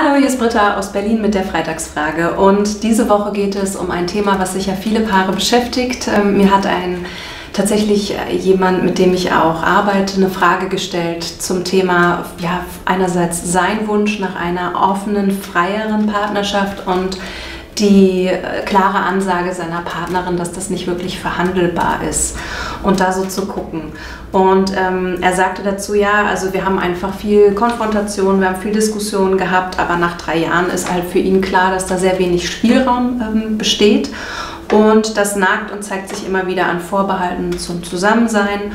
Hallo, hier ist Britta aus Berlin mit der Freitagsfrage und diese Woche geht es um ein Thema, was sicher viele Paare beschäftigt. Ähm, mir hat ein tatsächlich äh, jemand, mit dem ich auch arbeite, eine Frage gestellt zum Thema, ja, einerseits sein Wunsch nach einer offenen, freieren Partnerschaft und die äh, klare Ansage seiner Partnerin, dass das nicht wirklich verhandelbar ist und da so zu gucken. Und ähm, er sagte dazu, ja, also wir haben einfach viel Konfrontation, wir haben viel Diskussion gehabt, aber nach drei Jahren ist halt für ihn klar, dass da sehr wenig Spielraum ähm, besteht und das nagt und zeigt sich immer wieder an Vorbehalten zum Zusammensein.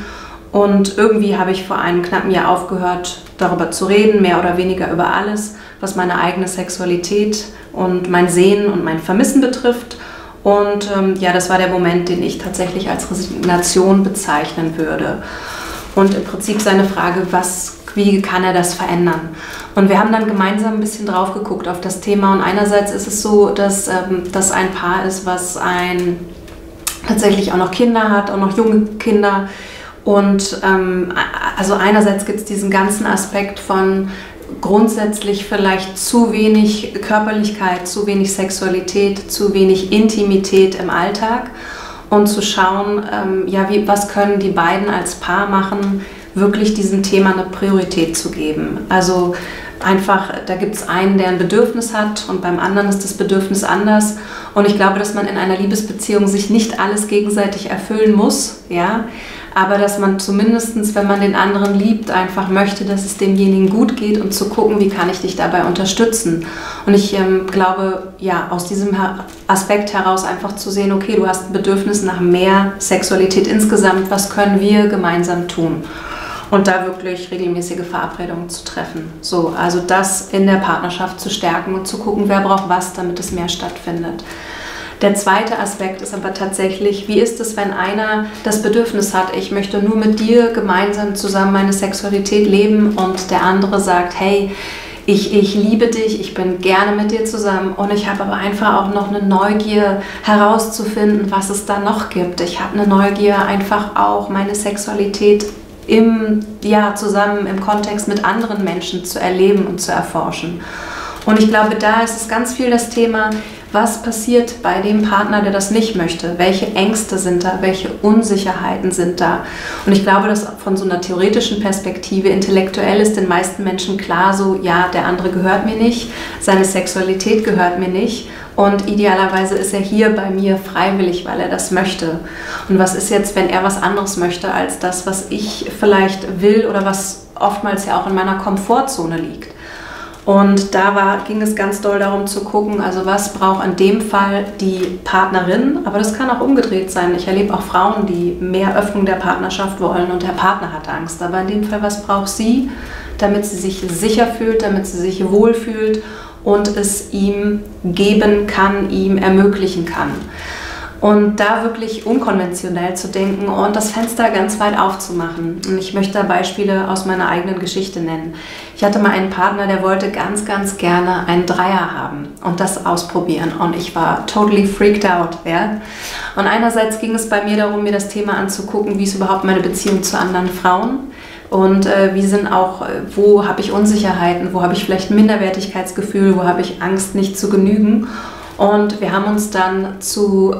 Und irgendwie habe ich vor einem knappen Jahr aufgehört, darüber zu reden, mehr oder weniger über alles, was meine eigene Sexualität und mein Sehen und mein Vermissen betrifft. Und ähm, ja, das war der Moment, den ich tatsächlich als Resignation bezeichnen würde. Und im Prinzip seine Frage, was, wie kann er das verändern? Und wir haben dann gemeinsam ein bisschen drauf geguckt auf das Thema. Und einerseits ist es so, dass ähm, das ein Paar ist, was ein tatsächlich auch noch Kinder hat, auch noch junge Kinder. Und ähm, also einerseits gibt es diesen ganzen Aspekt von grundsätzlich vielleicht zu wenig Körperlichkeit, zu wenig Sexualität, zu wenig Intimität im Alltag und zu schauen, ähm, ja, wie, was können die beiden als Paar machen, wirklich diesem Thema eine Priorität zu geben. Also einfach, da gibt es einen, der ein Bedürfnis hat und beim anderen ist das Bedürfnis anders. Und ich glaube, dass man in einer Liebesbeziehung sich nicht alles gegenseitig erfüllen muss, ja, aber dass man zumindest, wenn man den anderen liebt, einfach möchte, dass es demjenigen gut geht und zu gucken, wie kann ich dich dabei unterstützen. Und ich ähm, glaube, ja, aus diesem Aspekt heraus einfach zu sehen, okay, du hast ein Bedürfnis nach mehr Sexualität insgesamt, was können wir gemeinsam tun? und da wirklich regelmäßige Verabredungen zu treffen. So, also das in der Partnerschaft zu stärken und zu gucken, wer braucht was, damit es mehr stattfindet. Der zweite Aspekt ist aber tatsächlich, wie ist es, wenn einer das Bedürfnis hat, ich möchte nur mit dir gemeinsam zusammen meine Sexualität leben und der andere sagt, hey, ich, ich liebe dich, ich bin gerne mit dir zusammen und ich habe aber einfach auch noch eine Neugier herauszufinden, was es da noch gibt. Ich habe eine Neugier einfach auch meine Sexualität im, ja, zusammen im Kontext mit anderen Menschen zu erleben und zu erforschen. Und ich glaube, da ist es ganz viel das Thema, was passiert bei dem Partner, der das nicht möchte? Welche Ängste sind da? Welche Unsicherheiten sind da? Und ich glaube, dass von so einer theoretischen Perspektive intellektuell ist den meisten Menschen klar so, ja, der andere gehört mir nicht, seine Sexualität gehört mir nicht und idealerweise ist er hier bei mir freiwillig, weil er das möchte. Und was ist jetzt, wenn er was anderes möchte als das, was ich vielleicht will oder was oftmals ja auch in meiner Komfortzone liegt? Und da war, ging es ganz doll darum zu gucken, also was braucht in dem Fall die Partnerin, aber das kann auch umgedreht sein. Ich erlebe auch Frauen, die mehr Öffnung der Partnerschaft wollen und der Partner hat Angst. Aber in dem Fall, was braucht sie, damit sie sich sicher fühlt, damit sie sich wohlfühlt und es ihm geben kann, ihm ermöglichen kann. Und da wirklich unkonventionell zu denken und das Fenster ganz weit aufzumachen. Und ich möchte da Beispiele aus meiner eigenen Geschichte nennen. Ich hatte mal einen Partner, der wollte ganz, ganz gerne einen Dreier haben und das ausprobieren. Und ich war totally freaked out. Ja? Und einerseits ging es bei mir darum, mir das Thema anzugucken, wie ist überhaupt meine Beziehung zu anderen Frauen und äh, wie sind auch, äh, wo habe ich Unsicherheiten, wo habe ich vielleicht ein Minderwertigkeitsgefühl, wo habe ich Angst, nicht zu genügen. Und wir haben uns dann zu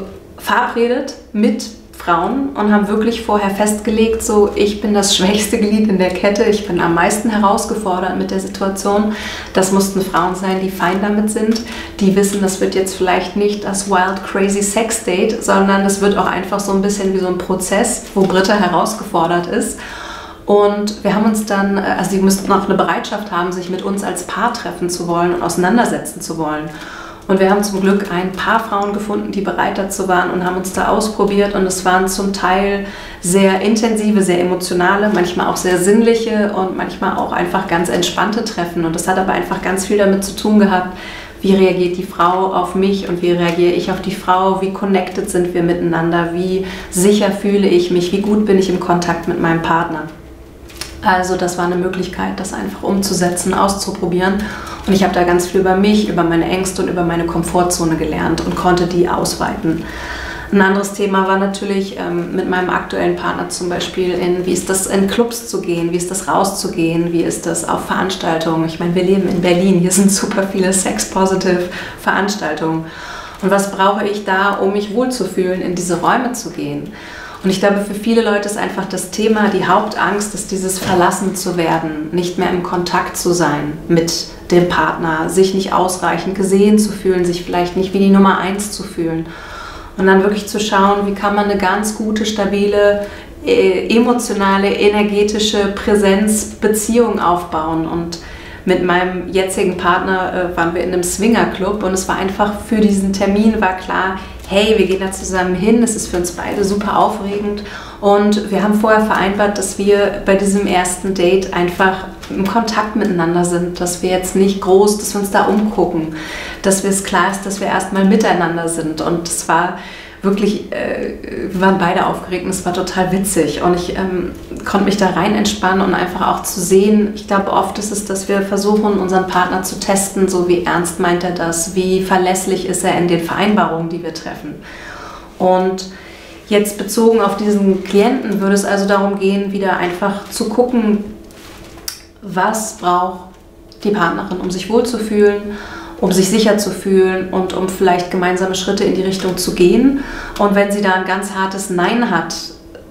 verabredet mit Frauen und haben wirklich vorher festgelegt, so ich bin das schwächste Glied in der Kette, ich bin am meisten herausgefordert mit der Situation. Das mussten Frauen sein, die fein damit sind, die wissen, das wird jetzt vielleicht nicht das wild crazy Sex Date, sondern es wird auch einfach so ein bisschen wie so ein Prozess, wo Britta herausgefordert ist. Und wir haben uns dann, also sie müssten auch eine Bereitschaft haben, sich mit uns als Paar treffen zu wollen und auseinandersetzen zu wollen. Und wir haben zum Glück ein paar Frauen gefunden, die bereit dazu waren und haben uns da ausprobiert. Und es waren zum Teil sehr intensive, sehr emotionale, manchmal auch sehr sinnliche und manchmal auch einfach ganz entspannte Treffen. Und das hat aber einfach ganz viel damit zu tun gehabt, wie reagiert die Frau auf mich und wie reagiere ich auf die Frau, wie connected sind wir miteinander, wie sicher fühle ich mich, wie gut bin ich im Kontakt mit meinem Partner. Also das war eine Möglichkeit, das einfach umzusetzen, auszuprobieren. Und ich habe da ganz viel über mich, über meine Ängste und über meine Komfortzone gelernt und konnte die ausweiten. Ein anderes Thema war natürlich ähm, mit meinem aktuellen Partner zum Beispiel, in, wie ist das in Clubs zu gehen, wie ist das rauszugehen, wie ist das auf Veranstaltungen. Ich meine, wir leben in Berlin, hier sind super viele Sex-Positive Veranstaltungen. Und was brauche ich da, um mich wohlzufühlen, in diese Räume zu gehen? Und ich glaube, für viele Leute ist einfach das Thema, die Hauptangst, ist dieses Verlassen zu werden, nicht mehr im Kontakt zu sein mit dem Partner, sich nicht ausreichend gesehen zu fühlen, sich vielleicht nicht wie die Nummer eins zu fühlen. Und dann wirklich zu schauen, wie kann man eine ganz gute, stabile, äh, emotionale, energetische Präsenz, Beziehung aufbauen. Und mit meinem jetzigen Partner äh, waren wir in einem Swingerclub und es war einfach für diesen Termin war klar, hey, wir gehen da zusammen hin, es ist für uns beide super aufregend. Und wir haben vorher vereinbart, dass wir bei diesem ersten Date einfach im Kontakt miteinander sind, dass wir jetzt nicht groß, dass wir uns da umgucken, dass wir es klar ist, dass wir erstmal miteinander sind. Und es war wirklich, äh, wir waren beide aufgeregt und es war total witzig. Und ich ähm, konnte mich da rein entspannen und einfach auch zu sehen, ich glaube oft ist es, dass wir versuchen, unseren Partner zu testen, so wie ernst meint er das, wie verlässlich ist er in den Vereinbarungen, die wir treffen. Und jetzt bezogen auf diesen Klienten würde es also darum gehen, wieder einfach zu gucken, was braucht die Partnerin, um sich wohlzufühlen um sich sicher zu fühlen und um vielleicht gemeinsame Schritte in die Richtung zu gehen. Und wenn sie da ein ganz hartes Nein hat,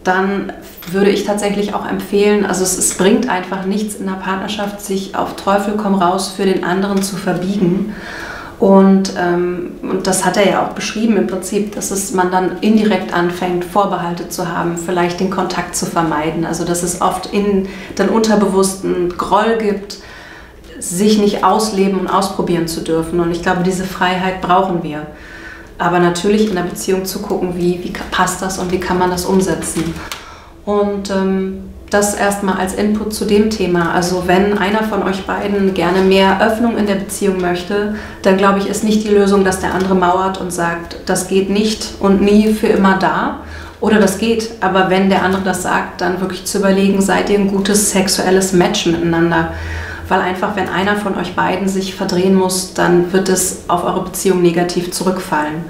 dann würde ich tatsächlich auch empfehlen, also es, es bringt einfach nichts in der Partnerschaft, sich auf Teufel komm raus für den anderen zu verbiegen. Und, ähm, und das hat er ja auch beschrieben im Prinzip, dass es man dann indirekt anfängt, Vorbehalte zu haben, vielleicht den Kontakt zu vermeiden. Also dass es oft in den Unterbewussten Groll gibt, sich nicht ausleben und ausprobieren zu dürfen. Und ich glaube, diese Freiheit brauchen wir. Aber natürlich in der Beziehung zu gucken, wie, wie passt das und wie kann man das umsetzen. Und ähm, das erstmal als Input zu dem Thema. Also wenn einer von euch beiden gerne mehr Öffnung in der Beziehung möchte, dann glaube ich, ist nicht die Lösung, dass der andere mauert und sagt, das geht nicht und nie für immer da. Oder das geht, aber wenn der andere das sagt, dann wirklich zu überlegen, seid ihr ein gutes sexuelles Match miteinander? Weil einfach, wenn einer von euch beiden sich verdrehen muss, dann wird es auf eure Beziehung negativ zurückfallen.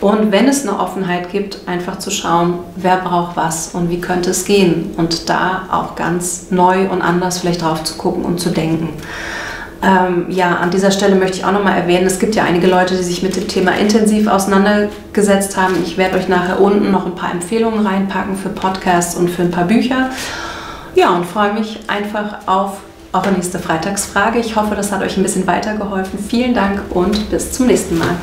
Und wenn es eine Offenheit gibt, einfach zu schauen, wer braucht was und wie könnte es gehen und da auch ganz neu und anders vielleicht drauf zu gucken und zu denken. Ähm, ja, an dieser Stelle möchte ich auch nochmal erwähnen, es gibt ja einige Leute, die sich mit dem Thema intensiv auseinandergesetzt haben. Ich werde euch nachher unten noch ein paar Empfehlungen reinpacken für Podcasts und für ein paar Bücher. Ja, und freue mich einfach auf eure nächste Freitagsfrage. Ich hoffe, das hat euch ein bisschen weitergeholfen. Vielen Dank und bis zum nächsten Mal.